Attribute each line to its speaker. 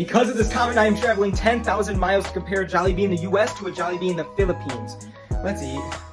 Speaker 1: Because of this comment, I am traveling 10,000 miles to compare a Jollibee in the US to a Jollibee in the Philippines. Let's eat.